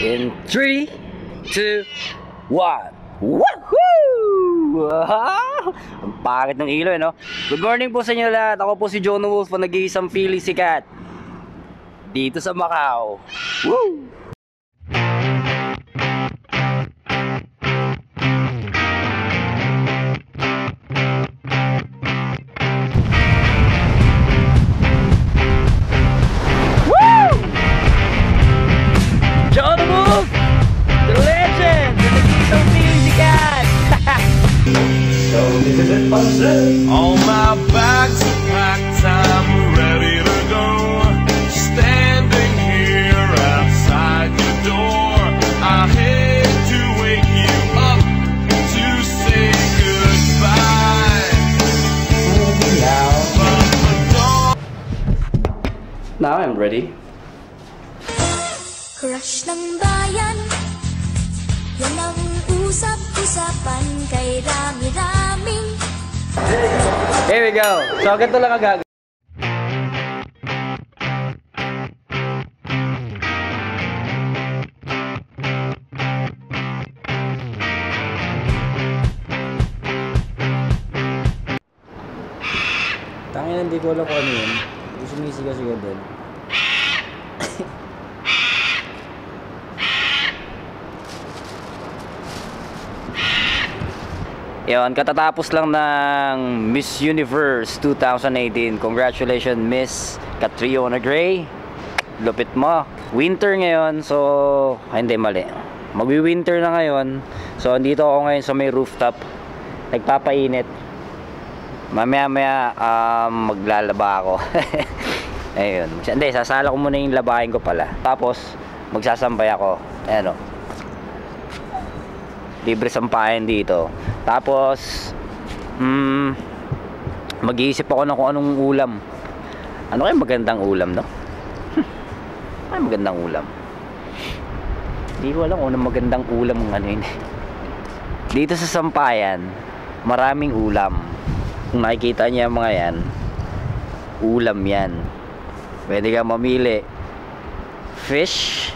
In 3, 2, 1. Woohoo! Ang pangit ng ilaw, eh, no? Good morning po sa inyo lahat. Ako po si John Wolf, ang nag-iisang Philly sikat. Dito sa Macau. Woo! Now I'm ready. Crush ng bayan Yan ang usap-usapan kay rami-raming Here we go. So, ganito lang ang gagawin. Tangin hindi ko alam kung ano yun. Sumisigaw-sigaw doon. Yon, katatapos lang ng Miss Universe 2018. Congratulations, Miss Catriona Gray. Lupit mo. Winter ngayon, so ay, hindi mali. Magwi-winter na ngayon. So andito ako ngayon sa may rooftop. Nagpapainit. Mamaya-maya um, maglalaba ako. Ayun. Hindi, sasala ko muna yung labahin ko pala. Tapos magsasambay ako. Ayan o libre sampayan dito. Tapos mm, mag-iisip ako ng kung anong ulam. Ano kaya magandang ulam no? Ay magandang ulam? Hindi ko alam kung anong magandang ulam ng ano yun. Dito sa sampayan maraming ulam. Kung nakikita niya mga yan ulam yan. Pwede ka mamili. Fish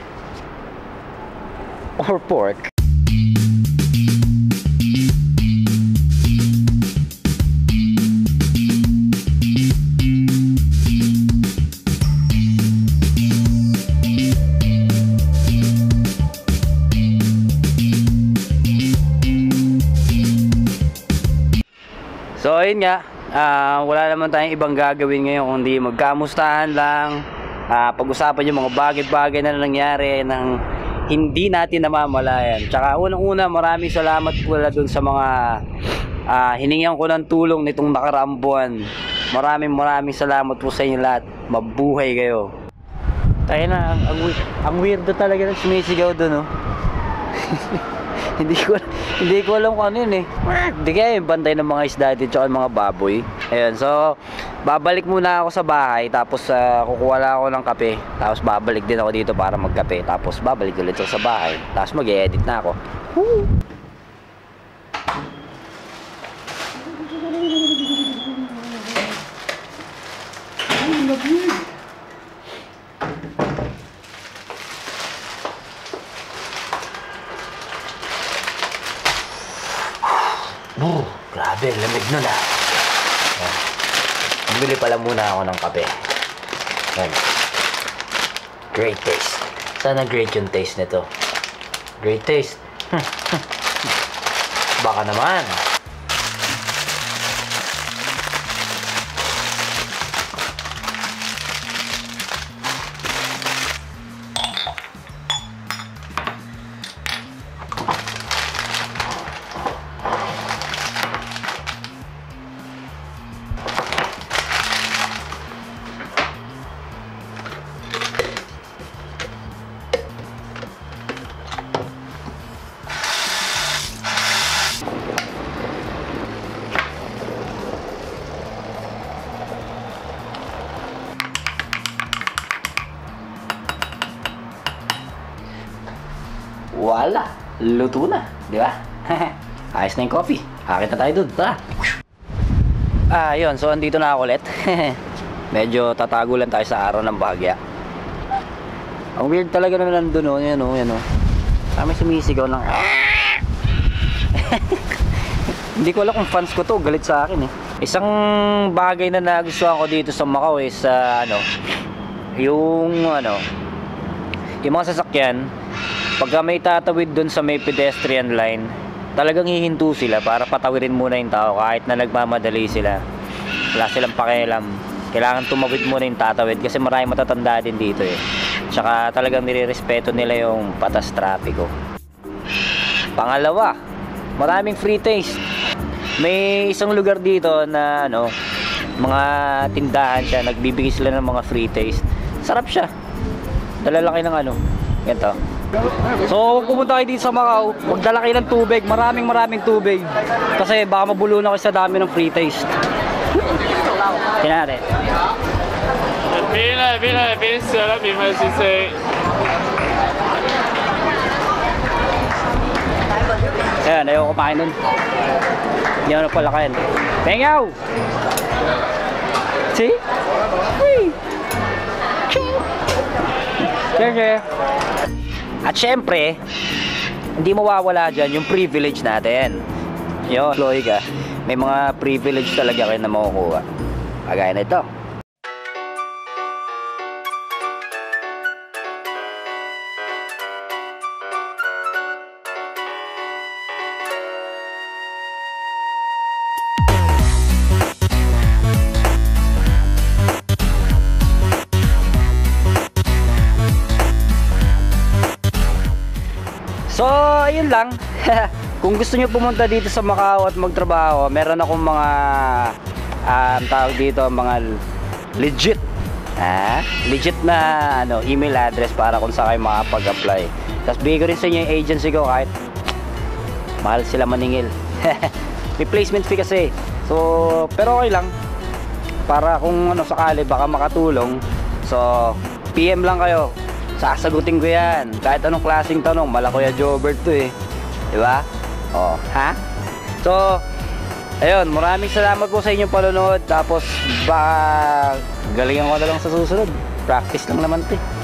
or pork So ayun nga, ah, wala naman tayong ibang gagawin ngayon kundi magkamustahan lang, ah, pag-usapan yung mga bagay-bagay na nangyari ng hindi natin namamalayan. Tsaka unang-una, maraming salamat pala dun sa mga ah, hiningan ko ng tulong nitong nakaraang buwan. Maraming maraming salamat po sa inyo lahat. Mabuhay kayo. Tayo na, ang, ang, ang weirdo talaga ng sumisigaw dun, oh. hindi ko hindi ko alam kung ano yun eh. Hindi kaya yung bantay ng mga isda dito yung mga baboy. Ayun, so babalik muna ako sa bahay tapos uh, kukuha lang ako ng kape. Tapos babalik din ako dito para magkape. Tapos babalik ulit ako sa bahay. Tapos mag-edit na ako. Woo! Brr, grabe, lamig nun ah. Bumili pala muna ako ng kape. Yan. Great taste. Sana great yung taste nito. Great taste. Baka naman. Wala. Luto na. Di ba? Ayos na yung coffee. Akit tayo dun. Tara. Ah, yun. So, andito na ako ulit. Medyo tatago lang tayo sa araw ng bahagya. Ang weird talaga na nandun, oh. Yan, oh. Yan, oh. Kami sumisigaw ng... Hindi ko alam kung fans ko to, galit sa akin eh. Isang bagay na nagustuhan ko dito sa Macau is sa ano, yung ano, yung mga sasakyan, pagka may tatawid doon sa may pedestrian line, talagang hihinto sila para patawirin muna yung tao kahit na nagmamadali sila. Wala silang pakialam. Kailangan tumawid muna yung tatawid kasi marami matatanda din dito eh. Tsaka talagang nirerespeto nila yung patas trapiko. Pangalawa, maraming free taste. May isang lugar dito na ano, mga tindahan siya, nagbibigay sila ng mga free taste. Sarap siya. Dalalaki ng ano, ganito. So kung pumunta kayo dito sa Macau, magdala kayo ng tubig, maraming maraming tubig. Kasi baka mabulunan kayo sa dami ng free taste. Kinare. Bine, bine, bine să la bine și să... Ayan, ayaw kumain nun. Hindi ako napalakayan. Pengaw! See? Wee! Ching! Cheers, cheers! At syempre, hindi mawawala dyan yung privilege natin. Yun, Chloe ka. May mga privilege talaga kayo na makukuha. Kagaya na ito. So, ayun lang. Kung gusto nyo pumunta dito sa Macau at magtrabaho, meron akong mga um, tawag dito, mga legit ah, legit na ano, email address para kung saan kayo makapag-apply. Tapos bigay ko rin sa inyo yung agency ko kahit mahal sila maningil. May placement fee kasi. So, pero okay lang. Para kung ano sakali baka makatulong. So, PM lang kayo. Sasagutin ko yan. Kahit anong klaseng tanong, mala Kuya to eh. Di ba? Oh, ha? So, ayun, maraming salamat po sa inyong panonood. Tapos, baka galingan ko na lang sa susunod. Practice lang naman to eh.